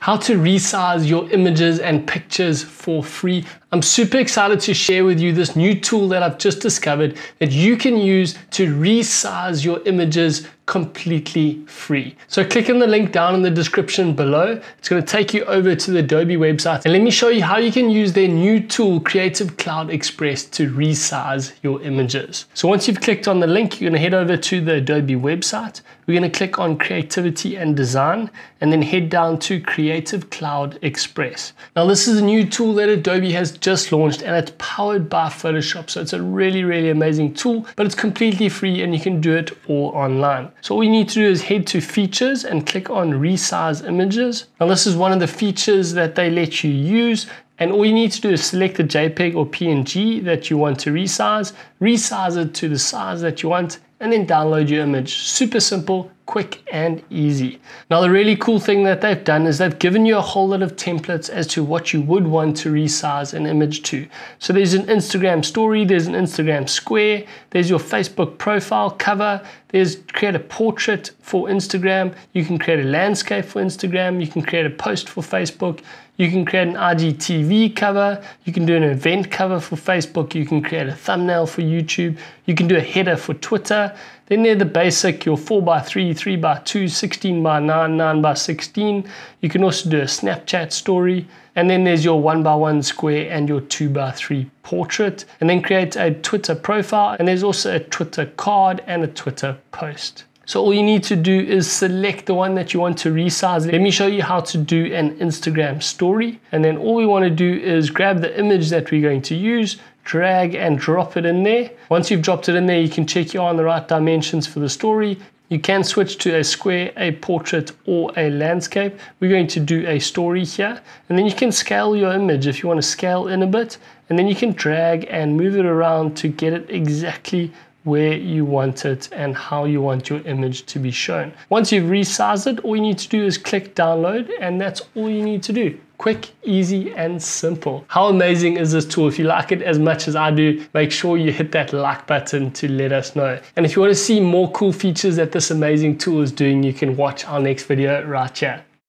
how to resize your images and pictures for free. I'm super excited to share with you this new tool that I've just discovered that you can use to resize your images completely free. So click on the link down in the description below. It's going to take you over to the Adobe website and let me show you how you can use their new tool Creative Cloud Express to resize your images. So once you've clicked on the link, you're going to head over to the Adobe website. We're going to click on creativity and design and then head down to Creative Cloud Express. Now this is a new tool that Adobe has just launched and it's powered by Photoshop. So it's a really, really amazing tool, but it's completely free and you can do it all online. So all you need to do is head to features and click on resize images. Now this is one of the features that they let you use and all you need to do is select the JPEG or PNG that you want to resize, resize it to the size that you want, and then download your image. Super simple, quick and easy. Now the really cool thing that they've done is they've given you a whole lot of templates as to what you would want to resize an image to. So there's an Instagram story, there's an Instagram square, there's your Facebook profile cover, there's create a portrait for Instagram, you can create a landscape for Instagram, you can create a post for Facebook, you can create an IGTV cover, you can do an event cover for Facebook, you can create a thumbnail for YouTube, you can do a header for Twitter. Then they're the basic, your 4x3, 3x2, 16 by 9, 9 by 16. You can also do a Snapchat story. And then there's your 1x1 square and your 2x3 portrait. And then create a Twitter profile. And there's also a Twitter card and a Twitter post. So all you need to do is select the one that you want to resize. Let me show you how to do an Instagram story. And then all we want to do is grab the image that we're going to use, drag and drop it in there. Once you've dropped it in there, you can check you are on the right dimensions for the story. You can switch to a square, a portrait, or a landscape. We're going to do a story here. And then you can scale your image if you want to scale in a bit. And then you can drag and move it around to get it exactly where you want it and how you want your image to be shown. Once you've resized it, all you need to do is click download and that's all you need to do. Quick, easy, and simple. How amazing is this tool? If you like it as much as I do, make sure you hit that like button to let us know. And if you want to see more cool features that this amazing tool is doing, you can watch our next video right here.